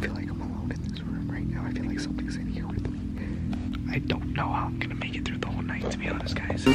feel like I'm alone in this room right now. I feel like something's in here with me. I don't know how I'm gonna make it through the whole night, to be honest, guys.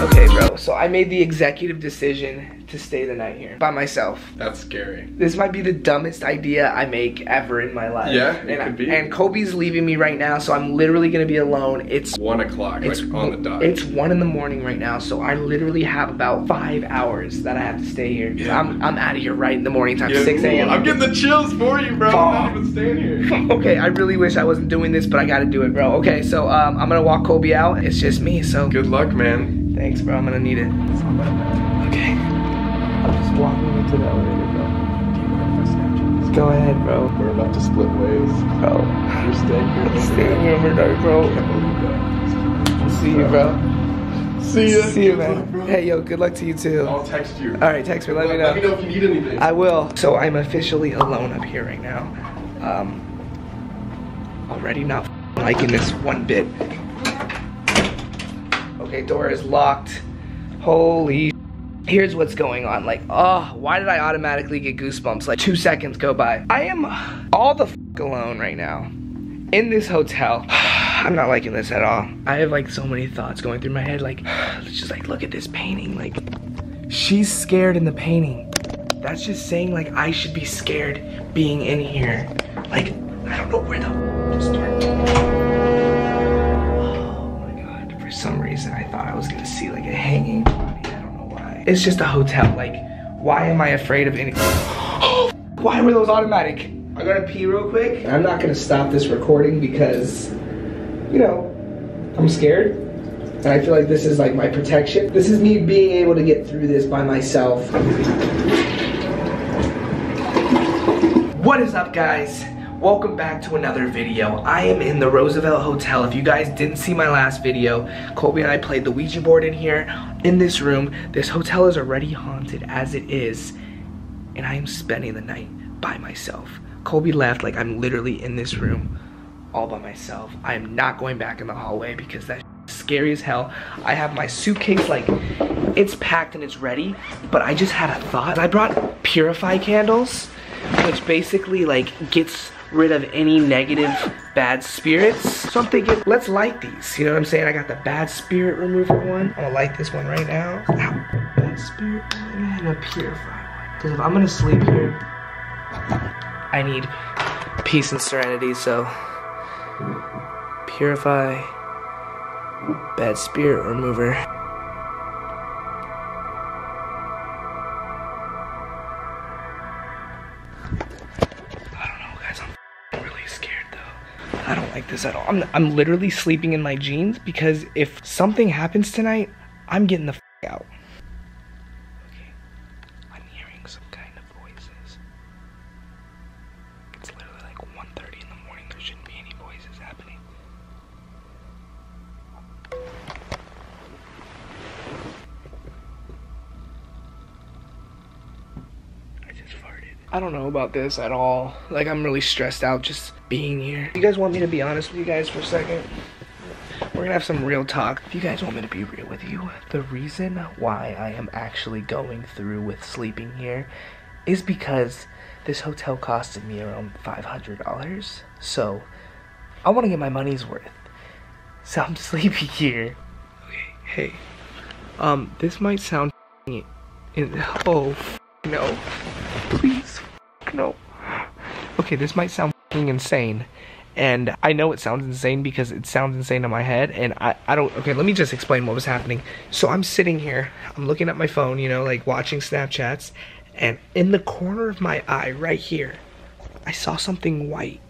Okay. So I made the executive decision to stay the night here by myself. That's scary. This might be the dumbest idea I make ever in my life. Yeah, it and, I- could be. and Colby's leaving me right now, so I'm literally gonna be alone. It's One o'clock, it's like on the dot. It's one in the morning right now, so I literally have about five hours that I have to stay here. Yeah. I'm I'm out of here right in the morning time, Yeah, six a.m. I'm getting the chills for you, bro. I'm not even staying here. okay, I really wish I wasn't doing this, but I gotta do it, bro. Okay, so um, I'm gonna walk Colby out. It's just me, so Good luck, man. Thanks, bro. I'm gonna need it. Okay, I'm just walking into the elevator, bro. Go ahead, bro. We're about to split ways. Bro, You're staying here. staying here overnight, bro. See you, bro. See ya. See you, Good luck, man. Hey, yo, good luck to you too. I'll text you. All right, text me. Let me know. Let me know if you need anything. I will. So I'm officially alone up here right now. Um, already not liking this one bit. Okay, door is locked. Holy. Here's what's going on. Like, oh, why did I automatically get goosebumps? Like two seconds go by. I am all the f alone right now in this hotel. I'm not liking this at all. I have like so many thoughts going through my head. Like, let's just like look at this painting. Like, she's scared in the painting. That's just saying like I should be scared being in here. Like, I don't know where the to start. For some reason I thought I was gonna see like a hanging body. I don't know why. It's just a hotel. Like, why am I afraid of anything? why were those automatic? I gotta pee real quick. I'm not gonna stop this recording because, you know, I'm scared. And I feel like this is like my protection. This is me being able to get through this by myself. What is up guys? Welcome back to another video. I am in the Roosevelt Hotel. If you guys didn't see my last video, Colby and I played the Ouija board in here, in this room. This hotel is already haunted as it is, and I am spending the night by myself. Colby left, like I'm literally in this room all by myself. I am not going back in the hallway because that's scary as hell. I have my suitcase, like, it's packed and it's ready, but I just had a thought. I brought Purify candles, which basically, like, gets rid of any negative bad spirits. So I'm thinking, let's light these. You know what I'm saying? I got the bad spirit remover one. I'm gonna light this one right now. Ow. Bad spirit and a Purify one. Because if I'm gonna sleep here, I need peace and serenity, so purify bad spirit remover. This at all. I'm I'm literally sleeping in my jeans because if something happens tonight, I'm getting the out. I don't know about this at all. Like, I'm really stressed out just being here. You guys want me to be honest with you guys for a second? We're gonna have some real talk. If you guys want me to be real with you, the reason why I am actually going through with sleeping here is because this hotel costed me around $500. So, I want to get my money's worth. So I'm sleeping here. Okay, hey. Um, this might sound oh no. Please no. Okay, this might sound insane. And I know it sounds insane because it sounds insane in my head and I, I don't okay, let me just explain what was happening. So I'm sitting here, I'm looking at my phone, you know, like watching Snapchats, and in the corner of my eye, right here, I saw something white.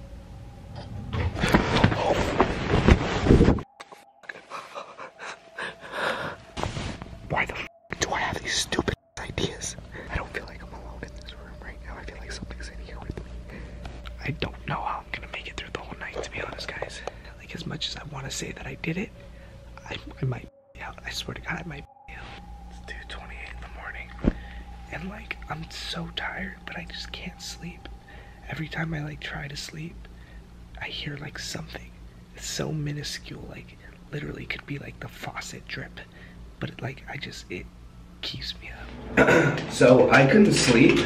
Why the f do I have these stupid ideas? I don't feel like I'm alone in this room right now. I feel like something's in here with me. I don't know how I'm gonna make it through the whole night, to be honest, guys. Like, as much as I want to say that I did it, I, I might out. I swear to God, I might out. It's 2.28 in the morning. And, like, I'm so tired, but I just can't sleep. Every time I, like, try to sleep, I hear, like, something. It's so minuscule, like, literally could be, like, the faucet drip. But, like, I just, it, keeps me up. so I couldn't sleep.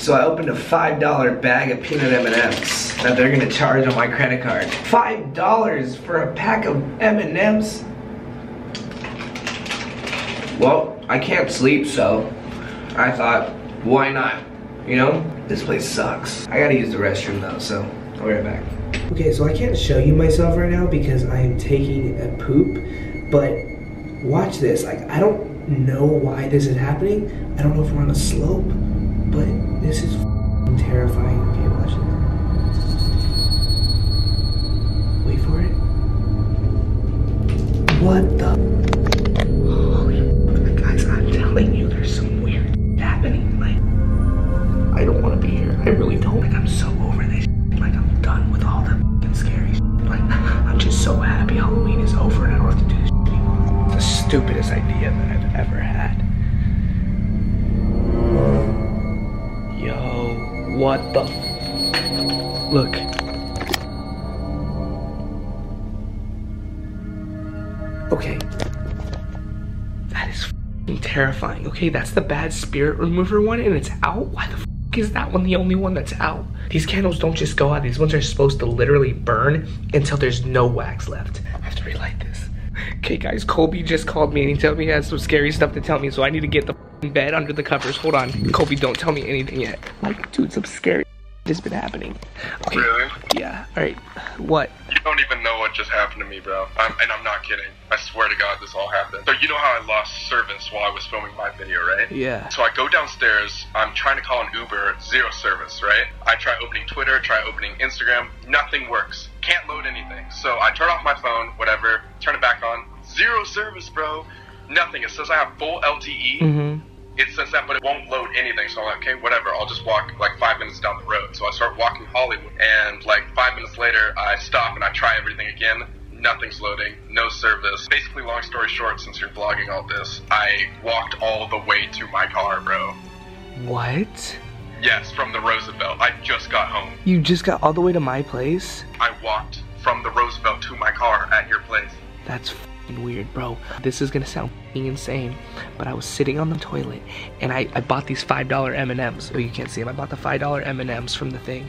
So I opened a $5 bag of peanut M&Ms that they're gonna charge on my credit card. $5 for a pack of M&Ms? Well, I can't sleep, so I thought, why not? You know, this place sucks. I gotta use the restroom though, so I'll be right back. Okay, so I can't show you myself right now because I am taking a poop, but watch this. Like, I don't know why this is happening. I don't know if we're on a slope, but this is terrifying. Okay, watch this. Wait for it. What the? Guys, I'm telling you, there's some weird happening. Like, I don't want to be here. I really don't. Like, I'm so over this. Like, I'm done with all the scary. Like, I'm just so happy Halloween is over and I don't have to do this anymore. The stupidest idea that I've ever had. What the? Look. Okay. That is terrifying. Okay, that's the bad spirit remover one and it's out? Why the is that one the only one that's out? These candles don't just go out. These ones are supposed to literally burn until there's no wax left. I have to relight this. Okay guys, Colby just called me and he told me he has some scary stuff to tell me, so I need to get the bed under the covers. Hold on. Colby, don't tell me anything yet. Like, dude, some scary has been happening. Okay. Really? Yeah, alright. What? You don't even know what just happened to me, bro. I'm, and I'm not kidding. I swear to God, this all happened. So you know how I lost service while I was filming my video, right? Yeah. So I go downstairs. I'm trying to call an Uber, zero service, right? I try opening Twitter, try opening Instagram, nothing works. Can't load anything. So I turn off my phone, whatever, turn it back on, zero service, bro. Nothing. It says I have full LTE. Mm-hmm. It says that, but it won't load anything. So I'm like, okay, whatever. I'll just walk like five minutes down the road. So I start walking Hollywood, and like five minutes later, I stop and I try everything again. Nothing's loading, no service. Basically, long story short, since you're vlogging all this, I walked all the way to my car, bro. What? Yes, from the Roosevelt. I just got home. You just got all the way to my place? I walked from the Roosevelt to my car at your place. That's f***ing weird, bro. This is gonna sound insane, but I was sitting on the toilet and I, I bought these $5 M&Ms. Oh, you can't see them. I bought the $5 M&Ms from the thing.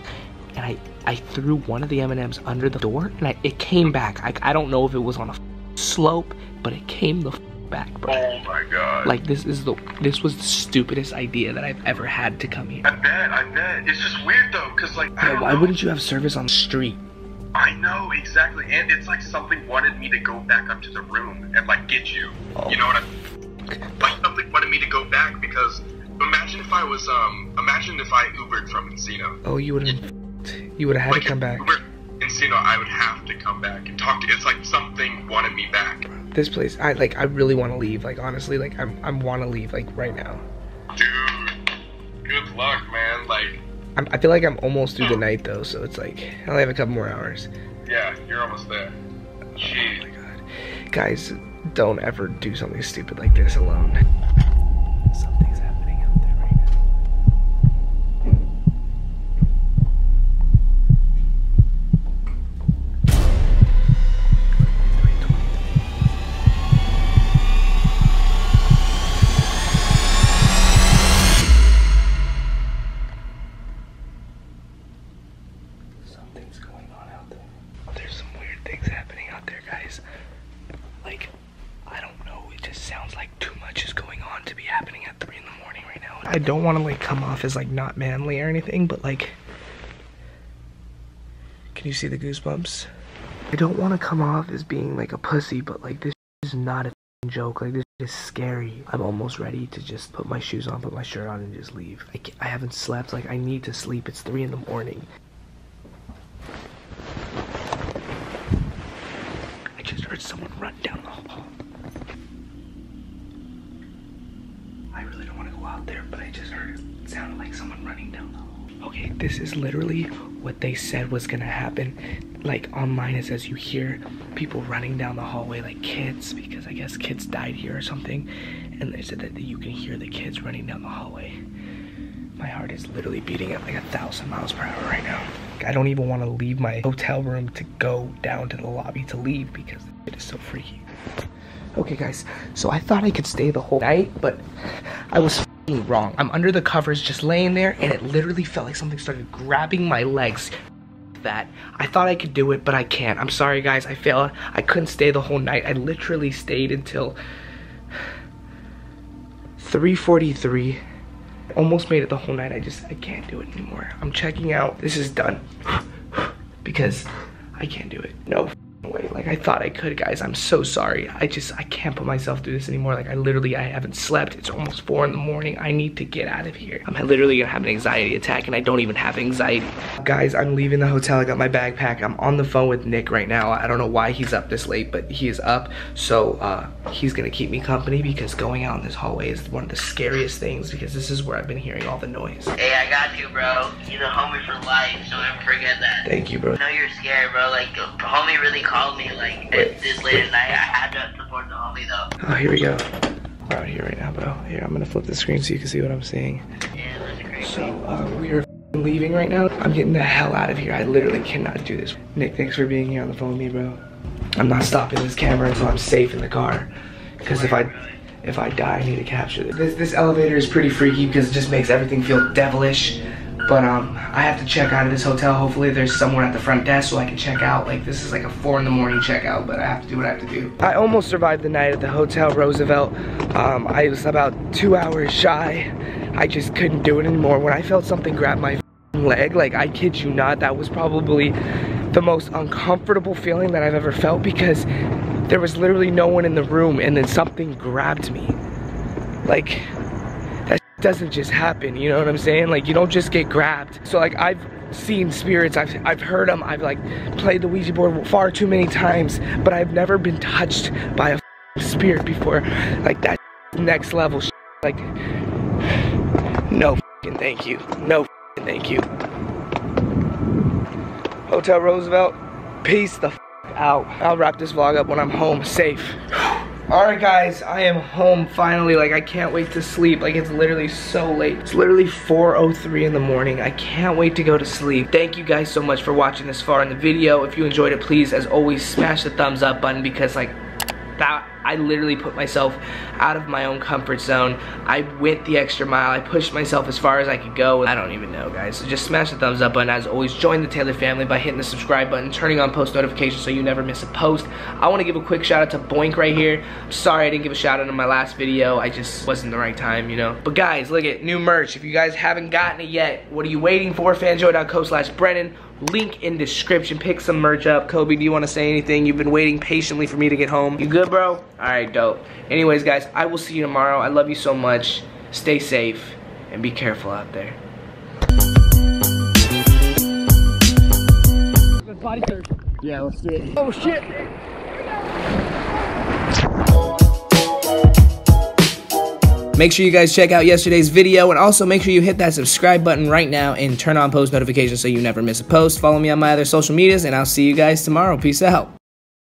And I, I threw one of the M&Ms under the door and I, it came back. I, I don't know if it was on a slope, but it came the back, bro. Oh my god. Like this is the this was the stupidest idea that I've ever had to come here. I bet, I bet. It's just weird though, cause like Yeah, why know. wouldn't you have service on the street? I know exactly, and it's like something wanted me to go back up to the room and like get you. Oh. You know what I? Like something wanted me to go back because imagine if I was um imagine if I Ubered from Encino. Oh, you would have you would have had like to come back. Ubered Encino, I would have to come back and talk to. It's like something wanted me back, This place, I like. I really want to leave. Like honestly, like I'm. I want to leave. Like right now. dude. Good luck, man. Like, I'm, I feel like I'm almost through the hmm. night though, so it's like I only have a couple more hours. yeah, you're almost there. Oh Jeez. my god, guys, don't ever do something stupid like this alone. Something's going on out there. Oh, there's some weird things happening out there, guys. Like, I don't know. It just sounds like too much is going on to be happening at 3 in the morning right now. I don't want to, like, come off as, like, not manly or anything, but, like, can you see the goosebumps? I don't want to come off as being, like, a pussy, but, like, this is not a joke. Like, this is scary. I'm almost ready to just put my shoes on, put my shirt on, and just leave. I, can't- I haven't slept. Like, I need to sleep. It's 3 in the morning. I just heard someone run down the hall. I really don't want to go out there, but I just heard it sounded like someone running down the hall. Okay, this is literally what they said was gonna happen. Like online, it says you hear people running down the hallway like kids, because I guess kids died here or something. And they said that you can hear the kids running down the hallway. My heart is literally beating at like a thousand miles per hour right now. I don't even want to leave my hotel room to go down to the lobby to leave because it is so freaky. Okay, guys, so I thought I could stay the whole night, but I was wrong. I'm under the covers just laying there, and it literally felt like something started grabbing my legs. That I thought I could do it, but I can't. I'm sorry, guys. I failed. I couldn't stay the whole night. I literally stayed until 3:43. Almost made it the whole night. I just I can't do it anymore. I'm checking out. This is done because I can't do it. No way. Like I thought I could, guys. I'm so sorry. I just I can't put myself through this anymore. Like I literally I haven't slept. It's almost four in the morning. I need to get out of here. I'm literally gonna have an anxiety attack and I don't even have anxiety. Guys, I'm leaving the hotel. I got my backpack. I'm on the phone with Nick right now. I don't know why he's up this late, but he is up. So uh, he's gonna keep me company because going out in this hallway is one of the scariest things because this is where I've been hearing all the noise. Hey, I got you, bro. You're the homie for life. Don't ever forget that. Thank you, bro. I know you're scared, bro. Like, homie really called me, like, Wait, this late at night. I had to support the homie, though. Oh, here we go. We're out here right now, bro. Here, I'm gonna flip the screen so you can see what I'm seeing. Yeah, that's great. So, uh, we are leaving right now. I'm getting the hell out of here. I literally cannot do this. Nick, thanks for being here on the phone with me, bro. I'm not stopping this camera until I'm safe in the car. Because if I if I die, I need to capture this. This, this elevator is pretty freaky because it just makes everything feel devilish. But um, I have to check out of this hotel. Hopefully there's someone at the front desk so I can check out. Like this is like a four in the morning checkout, but I have to do what I have to do. I almost survived the night at the Hotel Roosevelt. Um, I was about two hours shy. I just couldn't do it anymore. When I felt something grab my leg, like I kid you not, that was probably the most uncomfortable feeling that I've ever felt because there was literally no one in the room and then something grabbed me. Like, doesn't just happen, you know what I'm saying? Like, you don't just get grabbed. So like, I've seen spirits, I've, I've heard them, I've like played the Ouija board far too many times, but I've never been touched by a spirit before. Like, that next level Like, no thank you. No thank you. Hotel Roosevelt, peace the out. I'll wrap this vlog up when I'm home safe. Alright guys, I am home finally. Like I can't wait to sleep. Like it's literally so late. It's literally 4.03 in the morning. I can't wait to go to sleep. Thank you guys so much for watching this far in the video. If you enjoyed it, please, as always, smash the thumbs up button because like that I literally put myself out of my own comfort zone. I went the extra mile. I pushed myself as far as I could go. I don't even know, guys. So just smash the thumbs up button. As always, join the Taylor family by hitting the subscribe button, turning on post notifications so you never miss a post. I want to give a quick shout out to Boink right here. I'm sorry I didn't give a shout out in my last video. I just wasn't the right time, you know. But guys, look at new merch. If you guys haven't gotten it yet, what are you waiting for? fanjoy.co slash Brennen link in description. Pick some merch up. Colby do you want to say anything? You've been waiting patiently for me to get home. You good bro? All right dope. Anyways guys i will see you tomorrow. I love you so much. Stay safe and be careful out there. Body search. Yeah, let's do it. Oh shit! Make sure you guys check out yesterday's video and also make sure you hit that subscribe button right now and turn on post notifications so you never miss a post. Follow me on my other social medias and I'll see you guys tomorrow. Peace out.